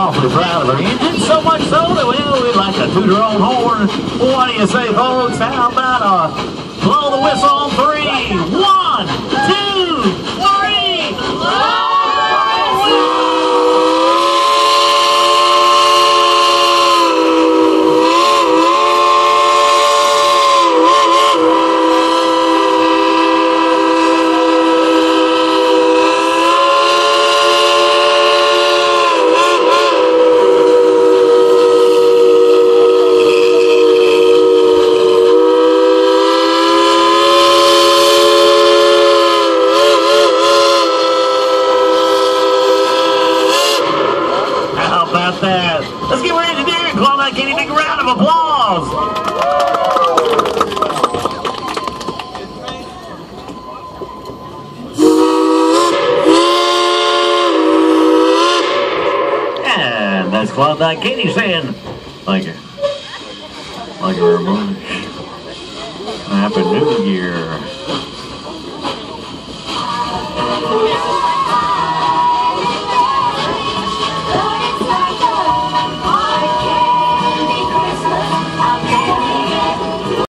out of her engine, so much so that well, we'd like to toot our own horn. What do you say, folks? How about a blow the whistle on? About that? Let's give our engineer Klondike Kenny a big round of applause. And that's Klondike Kenny saying, like like a remote. Happy New Year.